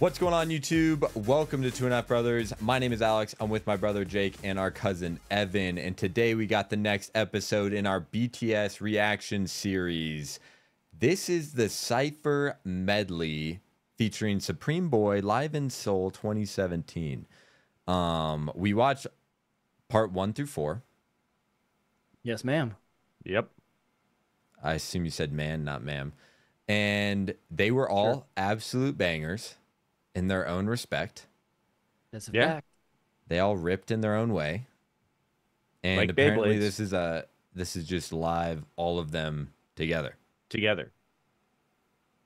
What's going on, YouTube? Welcome to Two and a Half Brothers. My name is Alex. I'm with my brother Jake and our cousin Evan. And today we got the next episode in our BTS reaction series. This is the Cypher Medley featuring Supreme Boi Live in Seoul 2017. Um, we watched part one through four. Yes, ma'am. Yep. I assume you said man, not ma'am. And they were all Sure. absolute bangers in their own respect. That's a Yeah. fact. They all ripped in their own way. And Like apparently Beyblades. this is a this is just live all of them together. Together.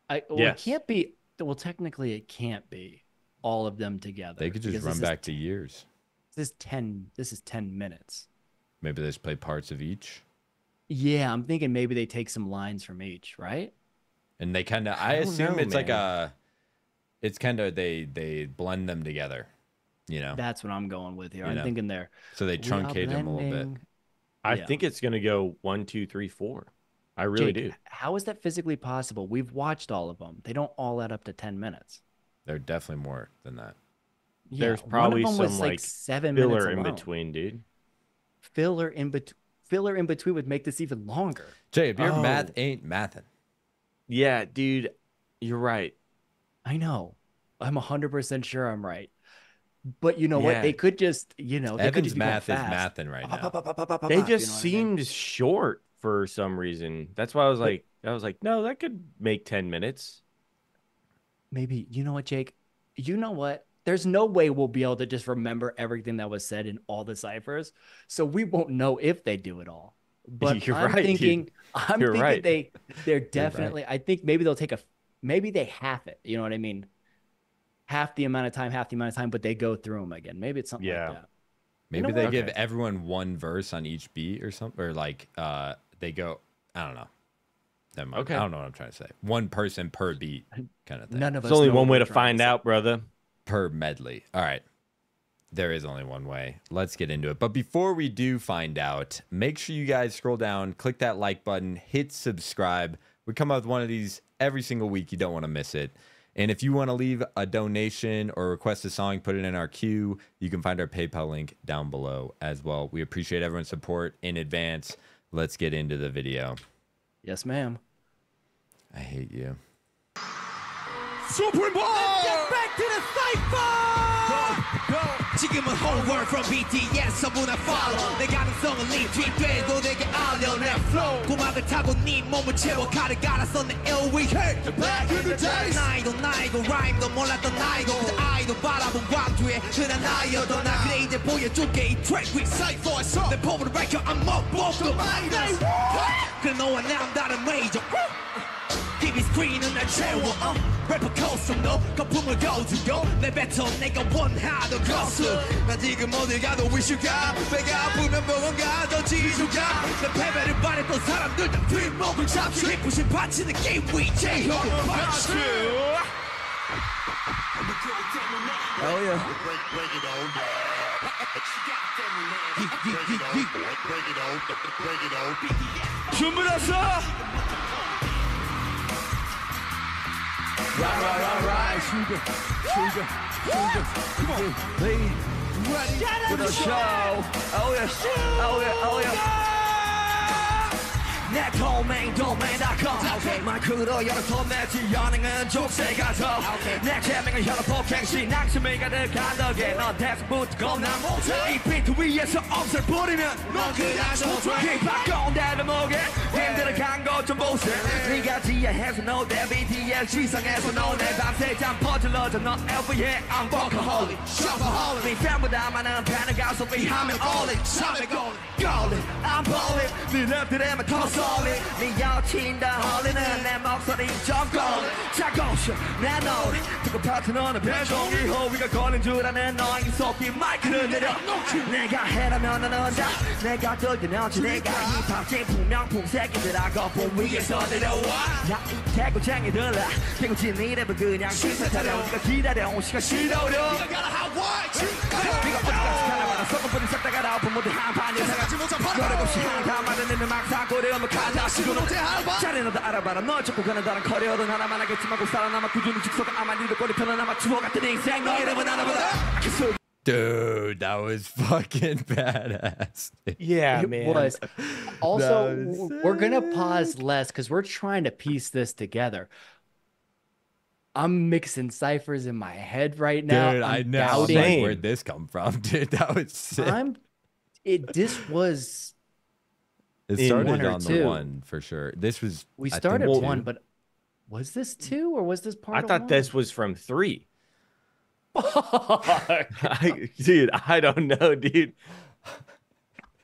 I well, Yes. it can't be. Well, technically, it can't be all of them together. They could just run back Is, to years. this is ten. This is ten minutes. Maybe they just play parts of each. Yeah, I'm thinking maybe they take some lines from each, right? And they kind of I, I assume know, it's like a it's kind of they they blend them together, you know. That's what I'm going with here. You I'm know. thinking there. so they we truncate them a little bit. I Yeah. think it's gonna go one, two, three, four. I really Jake, do. How is that physically possible? We've watched all of them. They don't all add up to ten minutes. They're definitely more than that. Yeah, There's probably of was some, like like, seven Filler in between, dude. Filler in between. Filler in between would make this even longer. Jacob, your oh. math Oh. ain't mathin'. Yeah, dude. You're right. I know. I'm 100% sure I'm right. But you know what? They could just, you know, they could Evan's just be math is fast. mathin' right now. pop, pop, pop, pop, pop, They pop, you just know what I mean? seemed short for some reason. That's why I was like, I was like, no, that could make ten minutes. Maybe, you know what, Jake? You know what? There's no way we'll be able to just remember everything that was said in all the ciphers. So we won't know if they do it all. But You're I'm right, dude. thinking, I'm You're thinking right. they, they're definitely, I think maybe they'll take a, maybe they half it. You know what I mean? Half the amount of time, half the amount of time, but they go through them again. Maybe it's something Yeah. like that. Maybe know they what? give everyone one verse on each beat or something, or like uh they go. I don't know. Never mind. Okay. I don't know what I'm trying to say. One person per beat, kind of thing. None of us There's only one way to find say. out, brother. per medley. All right. There is only one way. Let's get into it. But before we do find out, make sure you guys scroll down, click that like button, hit subscribe. We come out with one of these every single week. You don't want to miss it. And if you want to leave a donation or request a song, put it in our queue. You can find our PayPal link down below as well. We appreciate everyone's support in advance. Let's get into the video. Yes, ma'am. I hate you. Supreme Boi! Get back to the cipher! Go, go. 지금은 homework from BTS 전부나 follow 내 가능성을 리트윗되고 내게 알려 내 flow 고막을 타고 네 몸을 채워 칼을 갈아서 내 ill we hurt Back in the days. 나이도 나이고 라임도 몰랐던 나이고 그저 아이도 바라본 광주에 흔한 나이여도 나 그래 이제 보여줄게 이 track with 사이퍼에서 내 폼으로 밝혀 I'm up off the Minus. 그래 너와 난 다른 메이저 TV 스크린은 날 채워 uh. 래퍼 코스너 거품을 거두고 내 뱉어 내가 원하던 것을 난 지금 어딜 가도 위슈가 배가 아프면 병원 더 지주가 내 패배를 바랬던 사람들 다 뒷목을 잡지 기쁘신 바치는 게임 위제 맞추 Hell yeah Break, break it on down. Break it on, break it on, break it on. 준비됐어? Right, right, right, right. Sugar, sugar, sugar. Come on. Lee, ready Get for the show. show. Oh, yeah, Sugar. Oh, yeah, oh, yeah. Neck home, main domain. 마이크로 열어서 내 지연행은 족쇄 가서 내 재명은 혈압 폭행시 낭심이 가득한 덕에 넌 대수부터 겁나 못해 이 비트 위에서 엄살 부리면 넌 그냥 소트래 힙합 꼰대를 목에. 힘들어간 것좀 보세. 네가 지혜해서 너내 BTS 지상에서 너내 밤새 잠 퍼질러져 너 LV에 I'm workaholic shopaholic 네 팬보다 많은 팬을 가서 위하면 all it 샵에 golden I'm balling 네 랩들에만 더 solid 네 여친 다 홀리는 내 목소리 좀 golden 차가우셔 내 노래 듣고 파트너는 배송이 호위가 걸린 줄 아는 너의 속이 마이크를 내려. 내가 해라면 너는 다 내가 뜰 때는 내가 힙합 제품명품 새끼들하고. 봄 위에서 내려와. 태고쟁이들아. 태고진 네 랩을 그냥 시사타려 네가 기다려온 시간 싫어려. 네가 어디까지 가나 썩어버린 싹다가 나오픈 모두 한판 예상하지 못한 바람 노력 없이 한타 마련내는 막상 고려 한번 가자 시도는 못해 할바 자리 너도 알아봐라 널 쫓고 가는 다른 커리어는 하나만 하겠지만 꼭 살아남아 꾸준히 직소가 아마 니도 꼬리 편안함아 주워 같은 인생 너 이름은 하나보다 계속 Dude, that was fucking badass. Yeah, it man. was. Also, That was w- we're gonna pause less because we're trying to piece this together. I'm mixing ciphers in my head right now. Dude, I'm I know. Doubting- like, where'd this come from? Dude, that was sick. I'm. It. This was. it started one or on the one for sure. This was We I think, started one, but was this two or was this part? I of thought one? this was from three. I, dude, I don't know, dude.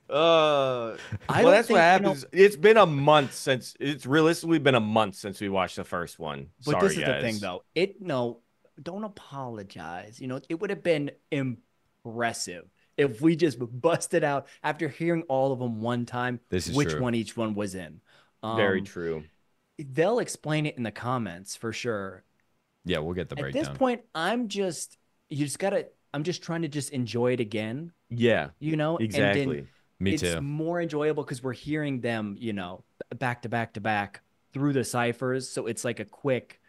Uh, I well, that's think, what you know- happens. It's been a month since it's realistically been a month since we watched the first one. But Sorry, this is the thing, though. It no, don't apologize. You know, it would have been impressive if we just busted out after hearing all of them one time. This is which true. one each one was in. Very Um, true. They'll explain it in the comments for sure. Yeah, we'll get the breakdown. At this point, I'm just you just gotta. I'm just trying to just enjoy it again. Yeah, You know, And exactly. Then Me it's too. more enjoyable because we're hearing them, you know, back to back to back through the ciphers. So it's like a quick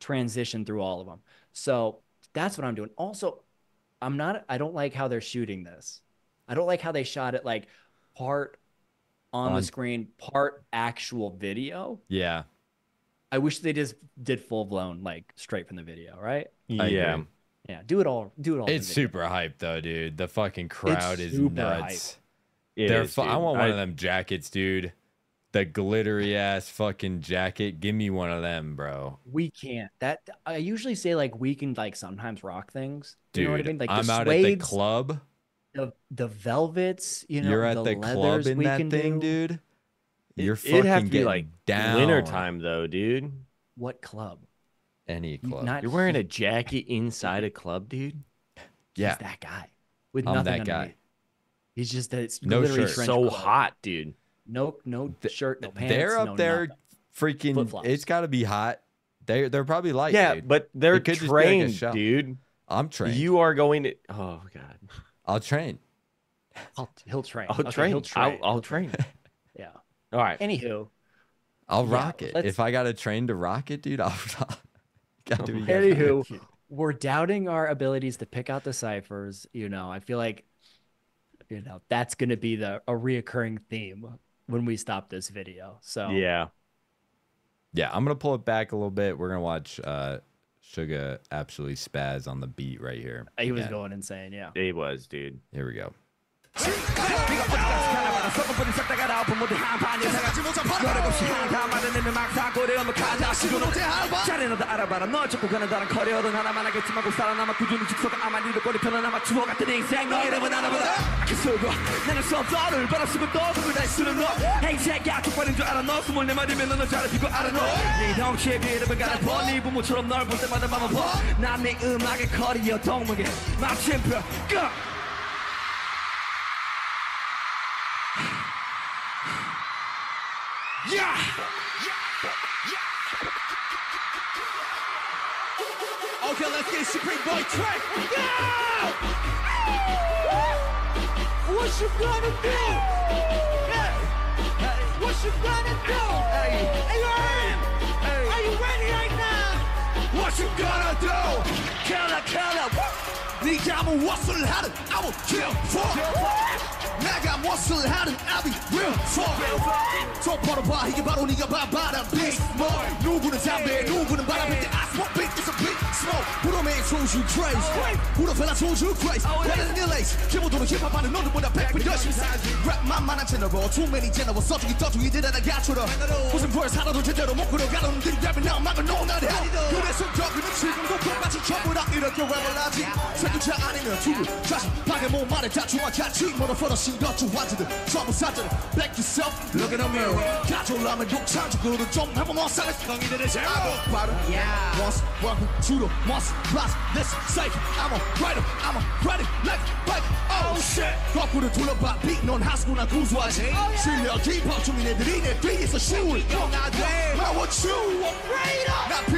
transition through all of them. So that's what I'm doing. Also, I'm not, I don't like how they're shooting this. I don't like how they shot it like part on, On- the screen, part actual video. Yeah. I wish they just did full blown, like straight from the video, right? Yeah. Yeah, do it all, do it all. It's super hype though, dude. The fucking crowd is super nuts. It They're is, fu- I want one of them jackets, dude. The glittery ass fucking jacket. Give me one of them, bro. We can't. That I usually say like we can like sometimes rock things. Dude, you know what I mean? Like I'm the out at the club. the the velvets. You know, You're at the, the, club leathers in we that can thing, do. dude. You're It- fucking have to be like down. winter time though, dude. What club? Any club. Not You're wearing he- a jacket inside a club, dude. He's yeah. that guy with I'm nothing that guy. underneath. He's just that it's No glittery shirt. So coat. hot, dude. Nope, no Th- shirt, no pants. They're up no there nothing. freaking Flip-flops. it's gotta be hot. They're they're probably light, yeah, dude. but they're It could just like trained, dude. I'm trained. You are going to. Oh god. I'll train. I'll, he'll train. I'll Okay, train. He'll train. I'll, I'll train. Yeah. All right. Anywho, I'll Yeah, rock it. let's- If I gotta train to rock it, dude, I'll got to be Anywho, we're doubting our abilities to pick out the ciphers. You know, I feel like, you know, that's going to be the a reoccurring theme when we stop this video. So Yeah. Yeah, I'm gonna pull it back a little bit. We're gonna watch uh Suga absolutely spaz on the beat right here. he was Yeah, going insane. Yeah. he was, dude. Here we go. 잘해너도 알아봐라 너 찾고 가는 다른 커리어는 하나만 하겠지만 꼭 살아남아 꾸준히 직소가 아마 니도 꼬리 편안함아 주어 같은 인생 너 이름은 하나보다 기술과 나는 수업 너를 바라시고 또 누굴 다시 쓰는 너 행색야 족발인 줄 알아 너 스물 네 말이면 너는 잘해지고 알아 너네 덩치에 비해 이름은 갈아퍼 부모처럼 널 볼 때마다 맘아퍼 난네 음악의 커리어 동무게 마침표 끝. Yeah. Okay, let's get Supreme Boi Trey. Yeah. What you gonna do? Yeah. What you gonna do? Hey. Hey, Hey. Are you ready right now? What you gonna do? Kill her, kill her. 네 잠을 왔을 하는 I will kill for. Kill for. 내가 무엇을 하든 I'll be real for. 똑바로 봐 이게 바로 네가 봐봐라 Big Boy 누구는 담배 누구는 바람일 때 I smoke. Big it's a big smoke. Who the man told you crazy? Who the fella told you crazy? Better than your lace 기본도는 힙합하는 너들보다 100배 열심히 살지 랩만 많은 채널로 Too many general 서쪽이 떠주기 들어다 갖추러 무슨 벌스 하나도 제대로 못 끌어가는 놈들이 랩을 나 막은 노나리 그래서 여기는 지금도 똑같이 전부 다 이렇게 랩을 하지 세두차 아니면 두루 자신 방에 몸 안에 다투와 같이 Motherfucker. 신 거주 완전들 전부 사전을 Back yourself Look in the mirror 가져오려면 욕창적으로 좀 해보면 살았어 너희들의 제목 바로 원스 원후 주로 monster plus this safe I'm a writer I'm a writer like like oh shit 거꾸로 둘러봐 빛넌 하수구나 구수하지 실력 힙합 중인 애들이 내 뒤에서 쉬울 영화돼 I want you 나 비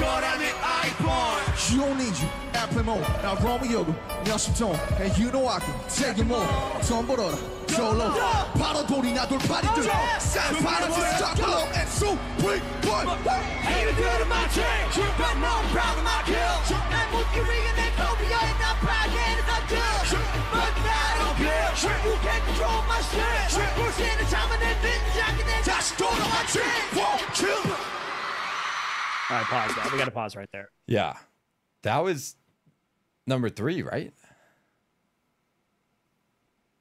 You don't need you. Applemon, now Roma Yoga, Yashimton, and you know I can take him more. Tomborora, solo. Palo Dori, not your body do. Sad Palo, just stop below and so we put. Hey, the good of my chain. You've got no problem, I kill. And Mukiri and then Kobe, I ain't not proud, and it's not good. But I don't care. You can't control my shit. Pushing the time and then bitch, I can then. That's going on my chain. Won't kill. All right, pause that. We got to pause right there. Yeah. That was number three, right?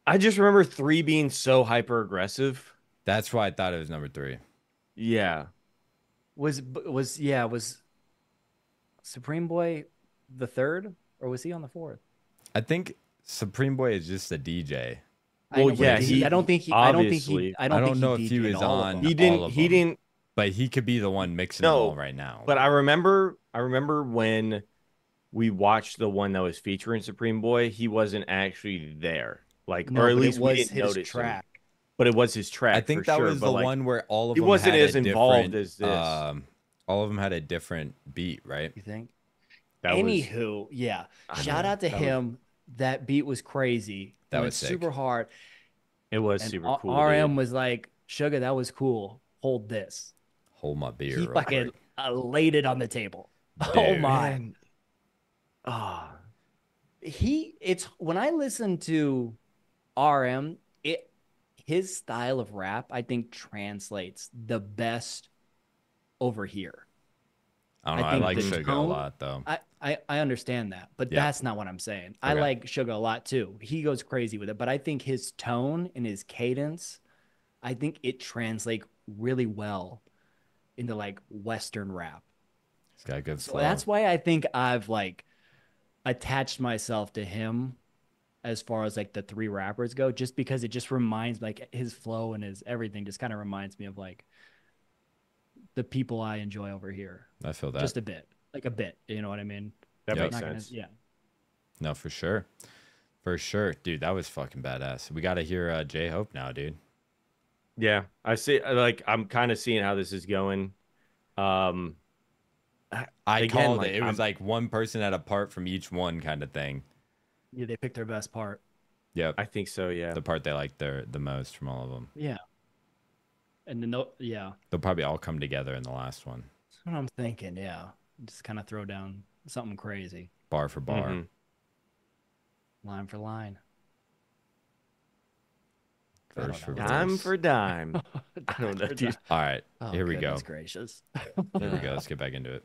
I just remember three being so hyper aggressive. That's why I thought it was number three. Yeah. Was was yeah was Supreme Boi the third or was he on the fourth? I think Supreme Boi is just a DJ. I Well, know, yeah, he, he- I don't think he. I don't think he. I don't, I don't think know he if he DJ'd was on- He didn't of he them. didn't But he could be the one mixing them all right now. but I remember I remember when we watched the one that was featuring Supreme Boi, he wasn't actually there. Like No, or at least it we was didn't his notice him. track. But it was his track. I think for that sure, was but, the like, one where all of he them wasn't had as a involved as this. Um, all of them had a different beat, right? You think? that was Anywho, yeah. I Shout know, out to that was- him. That beat was crazy. That Went was sick. super hard. it was And super cool. RM dude. was like, "Suga, that was cool. Hold this." Hold my beer. he fucking quick. laid it on the table. Oh Dude. my. Ah, he it's when I listen to RM, it his style of rap I think translates the best over here. I don't know. I I, like Suga a lot though. I I, I understand that, but Yeah. that's not what I'm saying. I like Suga a lot too. He goes crazy with it, but I think his tone and his cadence, I think it translates really well into like Western rap. He's got good So that's why I think I've like attached myself to him as far as like the three rappers go, just because it just reminds like his flow and his everything just kind of reminds me of like the people I enjoy over here. I feel that. Just a bit. Like a bit. You know what I mean? that Yep. makes Not gonna- sense. yeah. No, for sure. For sure. Dude, that was fucking badass. We got to hear uh, J Hope now, dude. Yeah, I see. Like I'm kind of seeing how this is going. Um, I Again, called like, it. It was I'm- like one person at a part from each one kind of thing. Yeah, they picked their best part. Yep. I think so. Yeah. the part they like the the most from all of them. Yeah. And then, no- yeah, They'll probably all come together in the last one, that's what I'm thinking. Yeah. Just kind of throw down something crazy, bar for bar. Mhm. line for line. I Verse for know. Dime verse. for dime. I don't know, For dude. All right, Oh, here we go. goodness gracious. Here we go. Let's get back into it.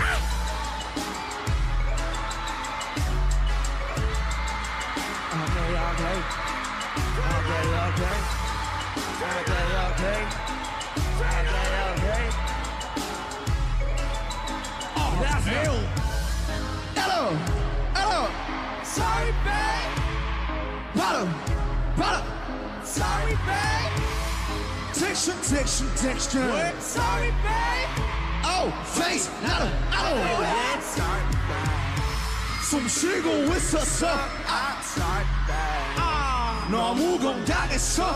okay. Okay, okay. Okay, okay. Okay, okay. Oh, that's real. Hello. Hello. Sorry, babe. Bottom. Bottom. Sorry, babe. Texture, texture, texture. What? Sorry, babe. Oh, face. Not a. Oh, yeah. Sorry, babe. Some shingle with us up. I'm sorry. 너무 공당했어.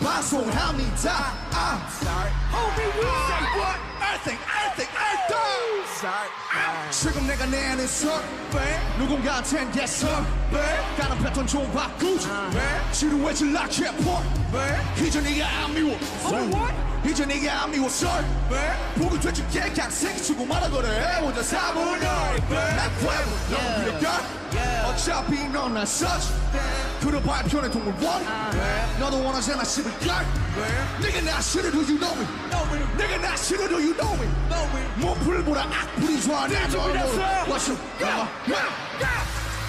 방송합니다. I'm sorry. Homie, we say what? Everything, everything, everything. Sorry, babe. 지금 내가 내는 선배 누군가한텐 대선배 다른 패턴 좀 바꾸자 지루해질 like point 이제 네가 안 미워 이제 네가 안 미워 선배 보기 되지 개강 생기치고 말아 그래? 혼자 사무너 난 괴물 너무 위력다 어찌 어차피 넌나 서지. 그런 발표는 동물 원? 너도 원하잖아 시을 깔 내가 나 싫어 do you know me? 내가 나 싫어 do you know me? 몸풀보다 악플이 좋아 내 정으로 What's your go.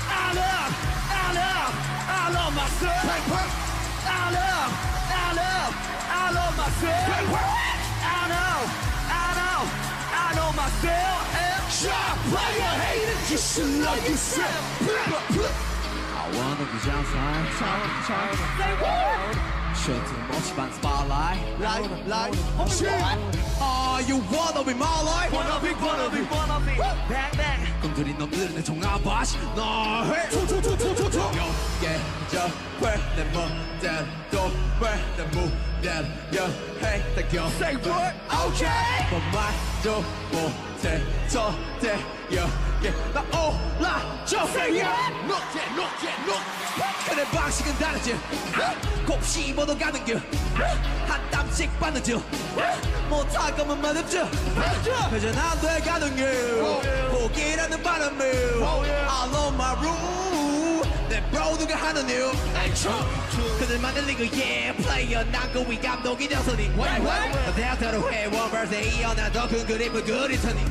I love, I love, I love myself. I love, I love, I love myself. I know, I know, I know myself. Shot player hater you should know yourself I wanna be just like child, child. Say what? Shut the most fun spotlight. Like, like, shit Oh, you wanna be my life? Wanna be, wanna be, wanna be. Bang, bang. 꿈들이 놈들은 내 종아바시 너해. 투투투투투투 여기저왜 내 멋대로 왜내 무 대를 여해 당겨 Say what? Okay. 뭐 말도 못해 저대여 나 올라줘. Say what? Look yeah look 그래 방식은 다르지. 곱 씹어도 가는 길한 땀씩 받는 줄 거면 말없죠 그저 난돼 가는 길. 포기라는 바람을. I love my room 내 bro 누가 하는 일. 그들만의 리그의 플레이어 난 그 위 감독이. 되서니 대학대로 해원 벌써 이어나 더큰 그림을 그릴 테니.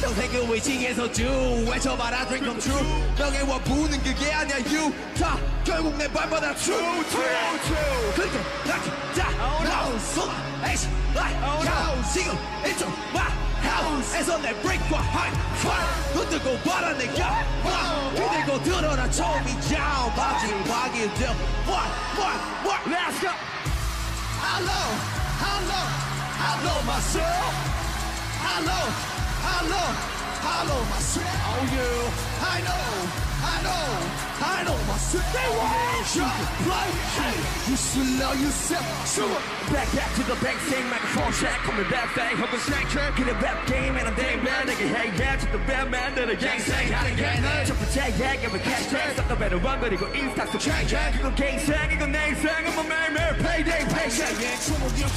평생 그 위치에서 쭉 외쳐봐라 dream come true. 명예와 부는 그게 아니야 you. 다 결국 내 발바닥 true true. True 그렇게 낙지 자 now 쏟아 에이씨 라이 야 지금 이쪽 와 하우스에서 내 break과 high fire 흔들고 봐라 내가 와 기대고 들어라 처음이자 마지막이 돼 what what what let's go I love I love I love myself I love I love I love myself Oh yeah I know I know, I know myself. They want you play. Hey, you should know yourself. Sure. Back, back to the bank, same microphone track. Coming back, bang, hook a snack track. Get a rap game and I'm dang man. Nigga, hey, yeah, to the bad man. That a gang sang, how to get it. Chop a tag, yeah, give a cash tag. Stop the better run, but it go east, that's the track. Yeah, you go gang sang, you go name sang. I'm a man, man, payday, paycheck. Yeah, trouble, you're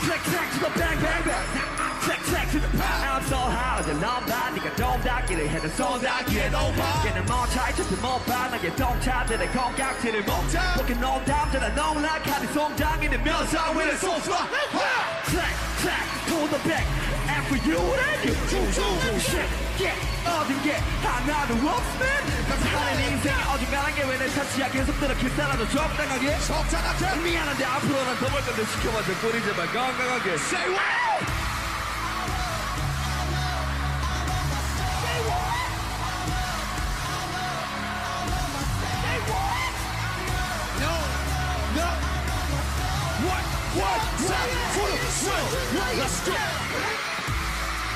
Click, click to the bang, bang, bang. Click clack to the pound I'm so high 어제 넘다 네가 좀 닿기를 해도 쏟아기에 높아 걔는 멈춰 저도 못봐. 나의 동차들의 공각지를 못잡 porque 농담들아 농락하는 송장이는 면상 위를 쏟아. Clack clack pull the back. For you and you. Shit yeah. 어딘 게 하나도 없으면 감사하는 인생이 어중간한 게 왜내 차치야? 계속 들어 길살아도 적당하게. 적당하게 미안한데 앞으로 난 더볼 건데 시켜봐줘. 꼬리 제발 건강하게. Say what? Swing Let's go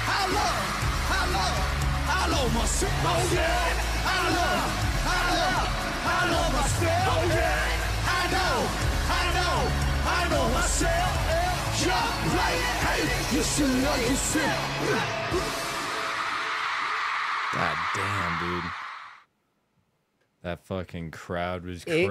I love I love I love myself Oh yeah I love I love I love myself Oh yeah I know I know I know myself Jump play Hey You should know yourself God damn, dude. That fucking crowd was It-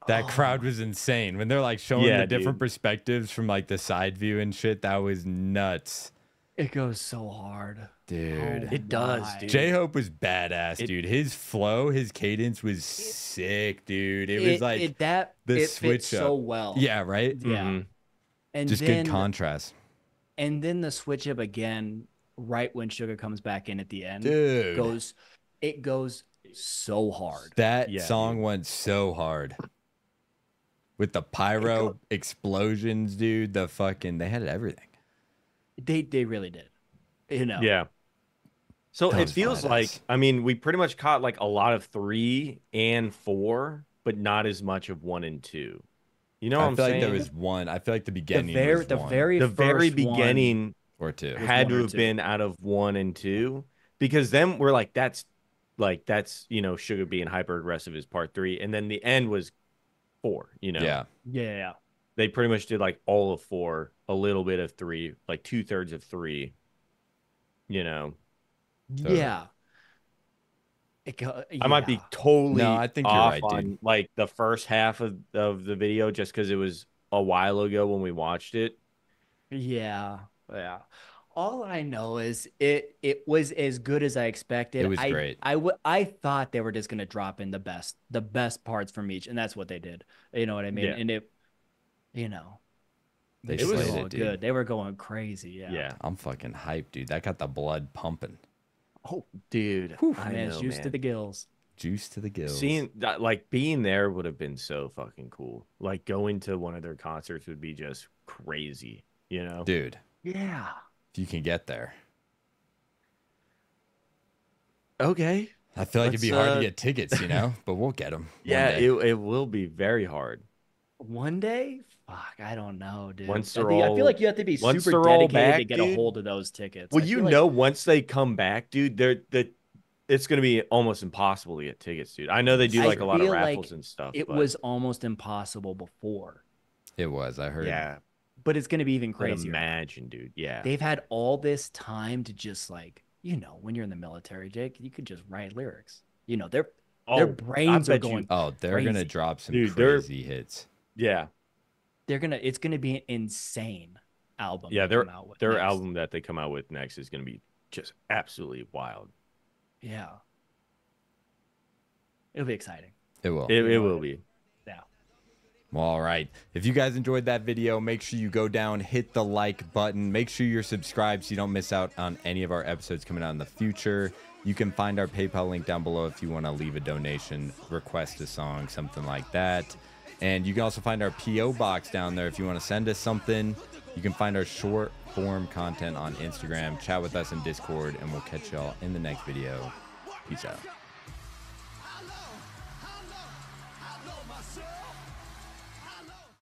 crazy. That crowd was insane. When they're like showing Yeah, the different dude. perspectives from like the side view and shit, that was nuts. It goes so hard. Dude. Oh It does, dude. J Hope was badass, It- dude. His flow, his cadence was sick, dude. It, It, was like it, that the it switch fits so well. Yeah, right? yeah. Mhm. And Just then, good contrast. and then the switch up again, right when Suga comes back in at the end, Dude. goes, it goes so hard. That Yeah, song went so hard. With the pyro explosions, dude. The fucking they had everything. They they really did. You know. Yeah. So That it feels badass. like I mean we pretty much caught like a lot of three and four, but not as much of one and two. You know what I I'm feel saying? like there was one. I feel like the The beginning very was the one very the very first one- beginning or two. had to have two. been out of one and two because then we're like that's like that's you know Suga being hyper aggressive is part three and then the end was four you know Yeah. Yeah, yeah, yeah. they pretty much did like all of four a little bit of three like two-thirds of three you know Totally. Yeah. It go, i might be totally No, I think you're off right, on dude. like the first half of, of the video just because it was a while ago when we watched it Yeah, yeah. All I know is it it was as good as I expected. It was I, great. I w- I thought they were just gonna drop in the best the best parts from each, and that's what they did. You know what I mean? Yeah. And it, you know, They it was all it, good. They were going crazy. Yeah. Yeah. I'm fucking hyped, dude. That got the blood pumping. Oh Dude. I man, know, it's juice to the gills. Juice to the gills. Seeing that, like being there would have been so fucking cool. Like going to one of their concerts would be just crazy, you know? dude, Yeah. If you can get there. Okay. I feel like it'd be hard uh, to get tickets, you know, but we'll get them. Yeah, it, it will be very hard. One day, fuck, I don't know, dude. Once I, they're think- I feel like you have to be once super they're all dedicated to back, get a hold of those tickets. Well, you feel like- know, once they come back, dude, they're the it's gonna be almost impossible to get tickets, dude. I know they do like a lot of feel like raffles and stuff. it but was almost impossible before, It was. I heard. yeah, but it's going to be even crazy. crazier. Imagine, dude. Yeah, They've had all this time to just like, you know, when you're in the military, Jake, you could just write lyrics. You know, their their Oh, I brains are bet you- going. Oh, they're gonna drop some Dude, crazy hits. yeah, They're gonna. It's gonna be an insane album. yeah. Their out with their next. album that they come out with next is gonna be just absolutely wild. Yeah. It'll be exciting. It will. It, it will be. All right. If you guys enjoyed that video, make sure you go down, hit the like button. Make sure you're subscribed so you don't miss out on any of our episodes coming out in the future. You can find our PayPal link down below if you want to leave a donation, request a song, something like that. And you can also find our PO box down there if you want to send us something. You can find our short form content on Instagram, chat with us in Discord, and we'll catch y'all in the next video. Peace out.